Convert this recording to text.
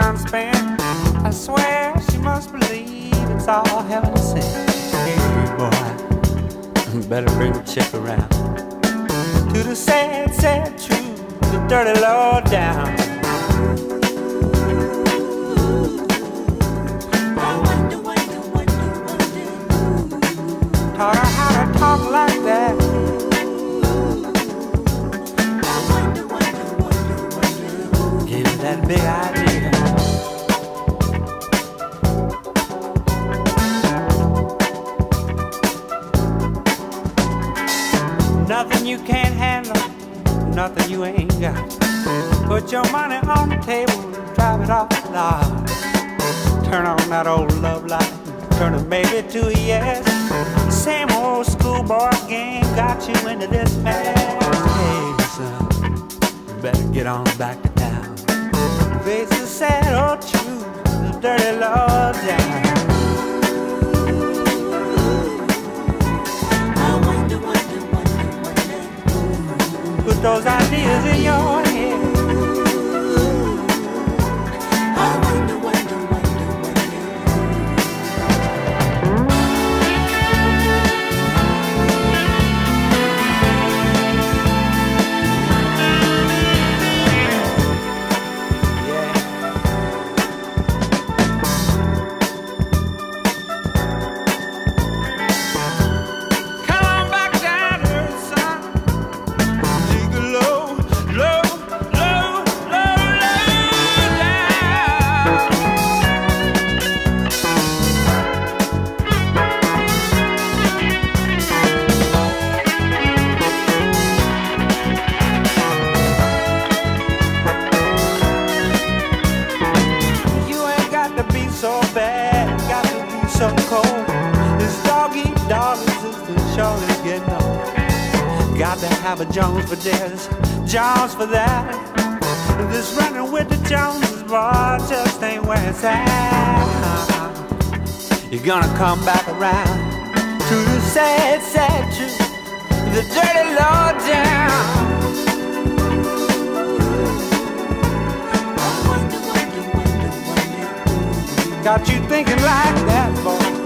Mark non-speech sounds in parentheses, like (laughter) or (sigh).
done spent. I swear she must believe it's all heaven sent. Hey, boy, (laughs) better bring the check around to the sad, sad truth, the dirty lowdown. You ain't got. Put your money on the table, drive it off the lot. Turn on that old love light, turn a maybe to a yes. Same old schoolboy game got you into this mess. Hey, son, better get on back to town. Face the sad old truth, the dirty lowdown. Those ideas in your head. So bad, got to be so cold. This dog eat dog existence surely getting old. Got to have a Jones for this, Jones for that. This running with the Joneses, boy, just ain't where it's at. You're gonna come back around to the sad, sad truth, the dirty law down. Got you thinking like that, boy.